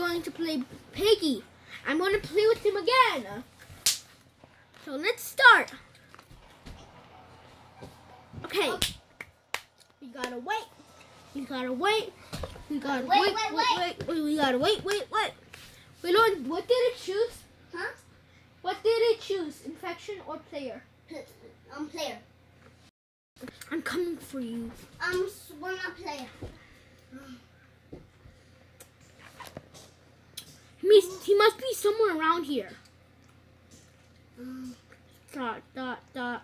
going to play Piggy. I'm going to play with him again. So let's start. Okay. We gotta wait. We gotta wait. We gotta Wait, wait. wait, Wait, wait, wait. We gotta wait. Wait, wait. Wait, on. What did it choose? Huh? What did it choose? Infection or player? I'm player. I'm coming for you. I'm s- we're player. He must, he must be somewhere around here. Um, Dot, dot, dot.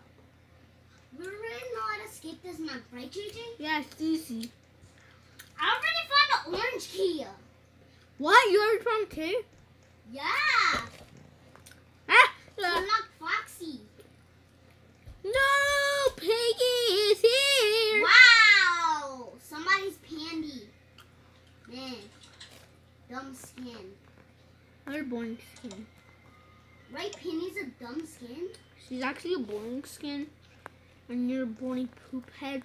we already know how to escape this map, right, JJ? Yeah, it's easy. I already found the orange key. What? You already found two? Yeah. Ah! Uh, unlock Foxy. no! Piggy is here! Wow. Somebody's pandy. Man. Dumb skin. Her boring skin. Right, Penny's a dumb skin. She's actually a boring skin. And you're a boring poop head.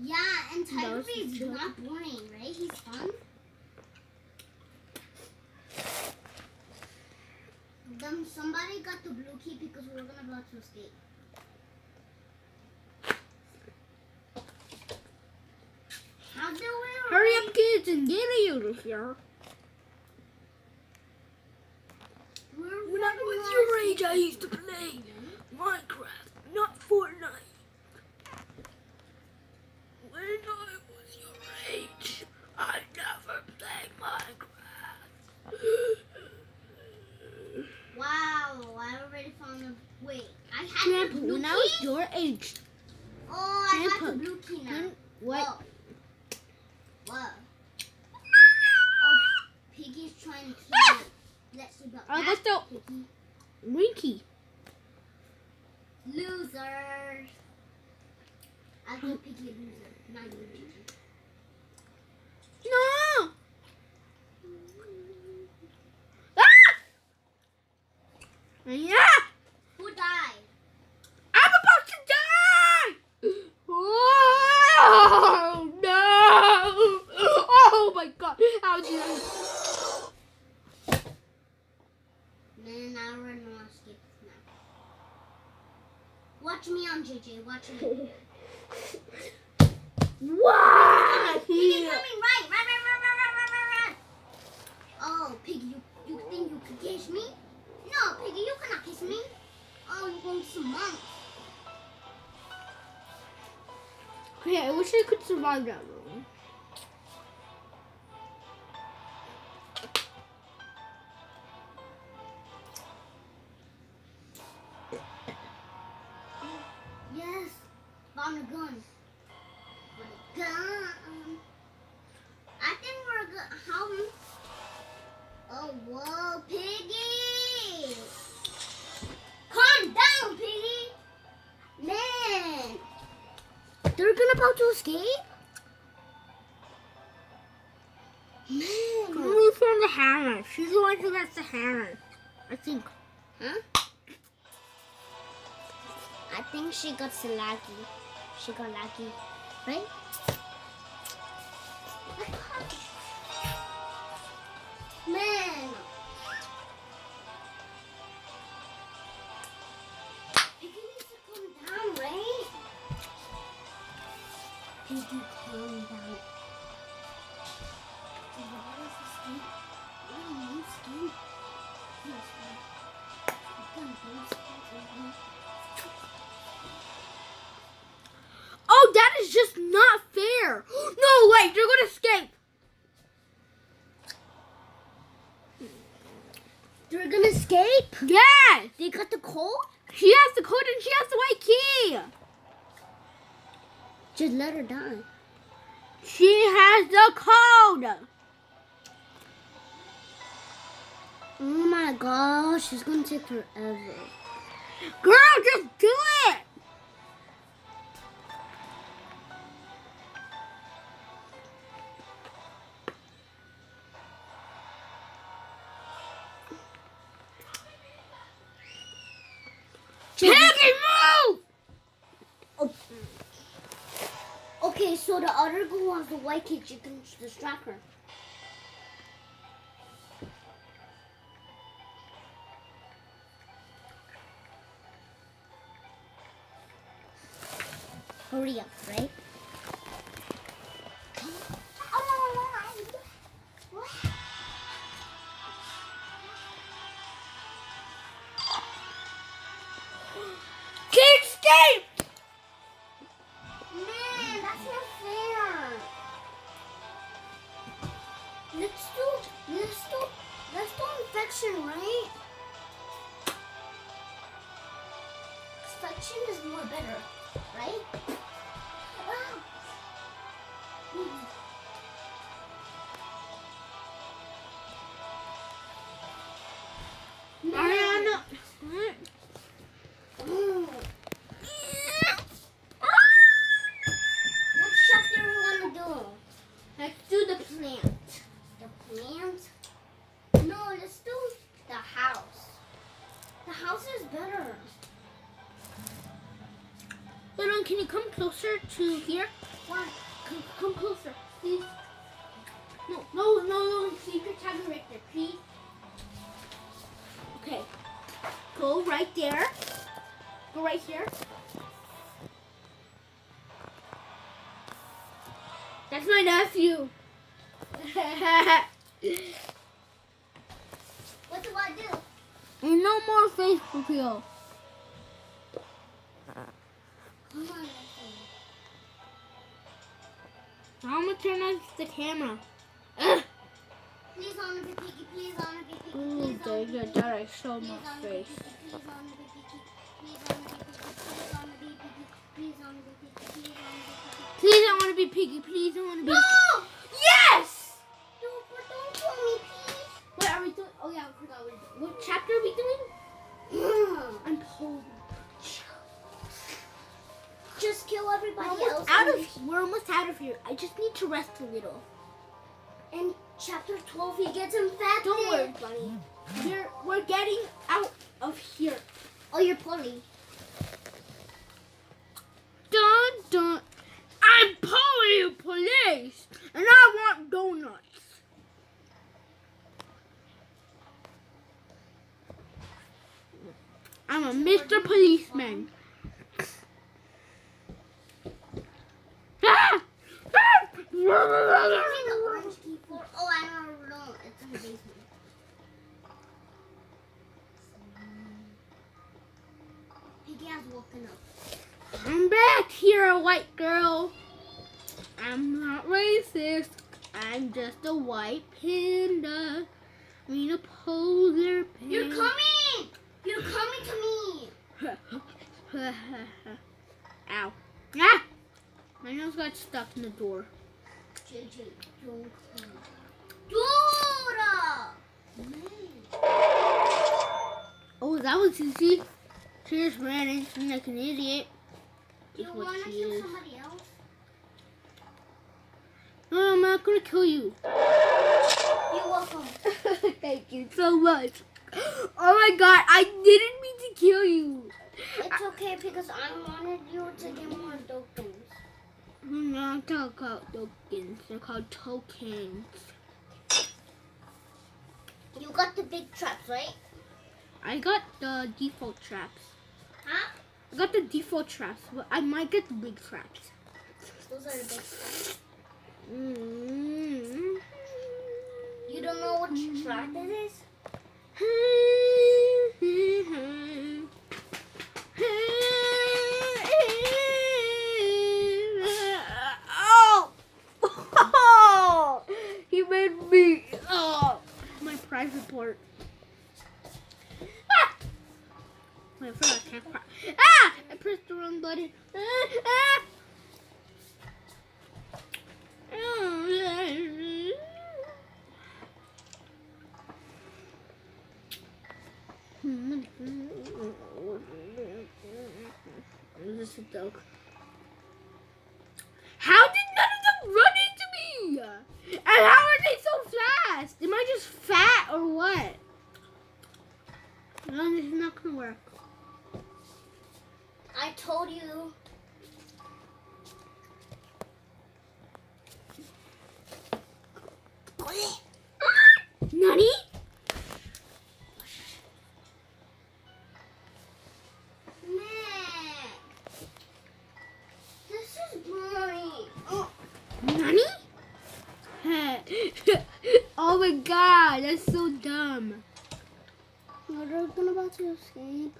Yeah, and Tiger is not boring, right? He's fun. Then somebody got the blue key because we are gonna about to escape. How do we Hurry up, kids, and get out of here. We're When I was your age, I used to play Minecraft, not Fortnite. When I was your age, I never played Minecraft. Wow, I already found a. Wait, I had Grandpa, blue when I was your age, Oh, I got the blue key now. what? Whoa. Whoa. Oh, Piggy's trying to kill me. Let's see about I that. got the Winky. Losers. I call Piggy a loser, not you. No! Ah! Yeah! Who died? I'm about to die! Oh no! Oh my god! How did I? Man, I already know how to skip this map. Watch me on JJ, watch me. What? Piggy coming right, run, run, run, run, run, run, run. Oh, Piggy, you, you think you can kiss me? No, Piggy, you cannot kiss me. Oh, you're going to some monks. Okay, I wish I could survive that room. About to escape? Man! We found the hammer. She's the one who gets the hammer. I think. Huh? I think she got lucky. She got lucky, right? Man. They got the code? She has the code and she has the white key. Just let her die. She has the code. Oh my gosh, it's gonna take forever. Girl, just do it. so the other girl wants the white kid. She can distract her. Hurry up, right? Let's do, let's do, let's do infection, right? Infection is more better, right? Ah. Mm. Ariana. What chapter we wanna do? Let's do the plant. Little, can you come closer to here? Why? Come, come closer, please. No, no, no, no. Secret tablet right there, please. Okay. Go right there. Go right here. That's my nephew. What do I do? and no more face reveal. I'm gonna turn off the camera. Ugh. Please on the please on the piggy, Ooh, please there you go. That I showed my face. please piggy, please on the piggy, please piggy. I want to be piggy. Please, I want to be. No! Need to rest a little. In chapter 12, he gets infected. Don't worry, Bunny. We're we're getting out of here. Oh, you're pulling. Dun dun. I'm Polly Police, and I want donuts. I'm a Mr. Policeman. Ah! Give me the orange key for. Oh, I don't know. It's in the basement. Piggy has woken up. I'm back here, a white girl. I'm not racist. I'm just a white panda. I mean a polar panda. You're coming! You're coming to me! Ow. Ah! My nose got stuck in the door. JJ, don't come. Dora! Oh, that was easy. She just ran into me like an idiot. You wanna kill somebody else? No, I'm not gonna kill you. You're welcome. Thank you so much. Oh my god, I didn't mean to kill you. It's okay because I wanted you to get more tokens. I'm not talking about tokens. They're called tokens. You got the big traps, right? I got the default traps. Huh? I got the default traps, but I might get the big traps. Those are the big traps. Mm. Which trap it is? Oh! He made me. Oh, my prize report. Ah! Wait, I forgot I can't cry. Ah! I pressed the wrong button. Ah! Ah! Is this a joke? How did none of them run into me? And how are they so fast? Am I just fat or what? No, this is not gonna work. I told you. Nani? Nick. This god, that's so dumb. We're gonna about to escape.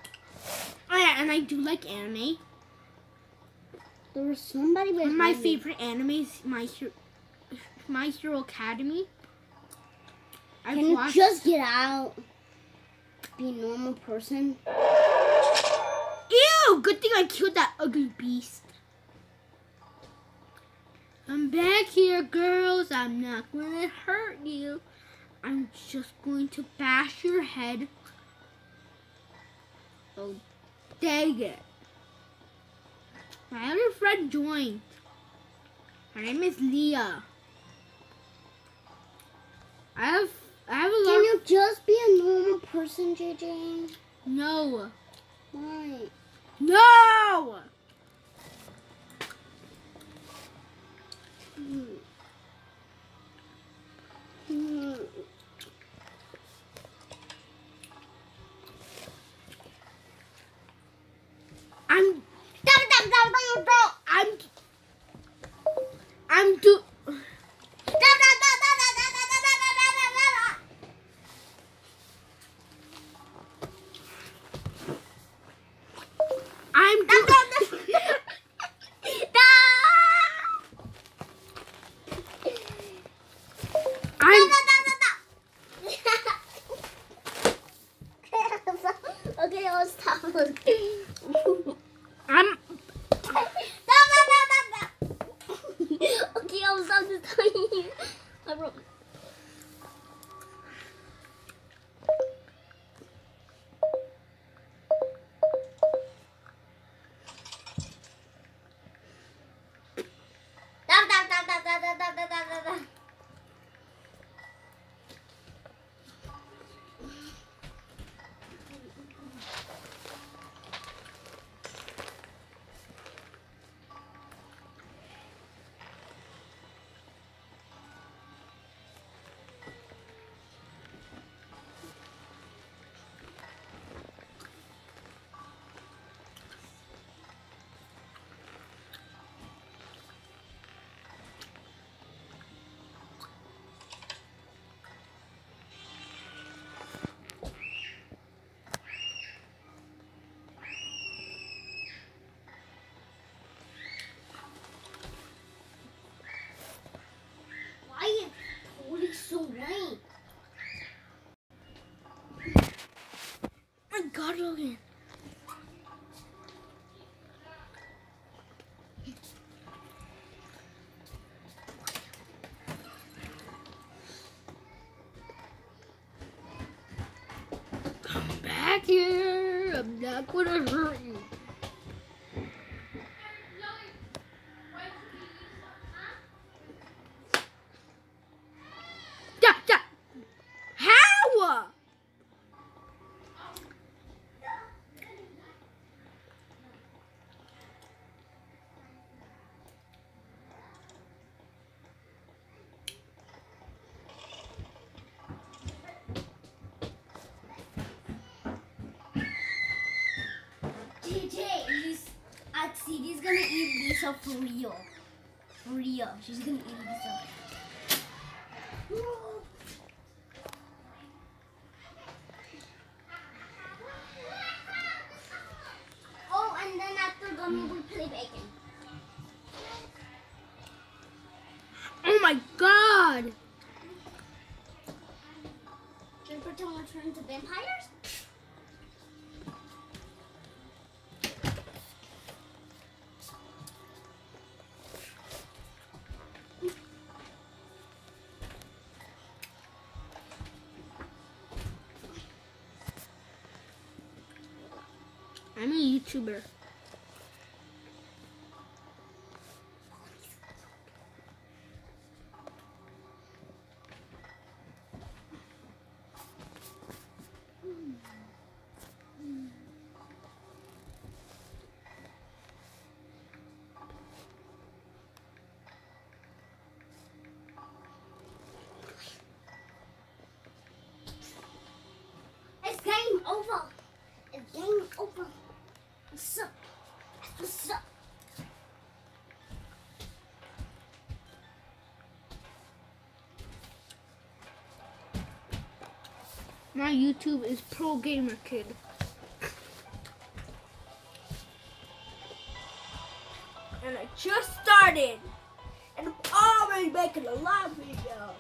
Oh yeah, and I do like anime. There was somebody with One of my favorite animes, My Hero, My Hero Academy. I've Can you just get out? Be a normal person. Ew! Good thing I killed that ugly beast. I'm back here, girls. I'm not going to hurt you. I'm just going to bash your head. Oh, dang it. My other friend joined. Her name is Leah. I have I have a lot Can you just be a normal person, JJ? no. Why? No! I'm Stop, stop, stop, stop, I wrote. that could have hurt you. Axidi's gonna eat Lisa for real. For real. She's gonna eat Lisa. Oh, and then after gummy we play bacon. Oh my God. We pretend we're turning into vampires? I'm a YouTuber. It's game over. It's game over. My YouTube is Pro Gamer Kid. And I just started. And I'm already making a live video.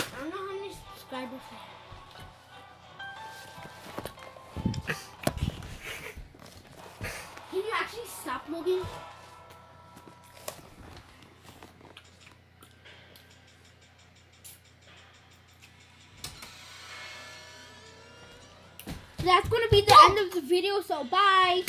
I don't know how many subscribers I have. That's gonna be the end of the video, so bye.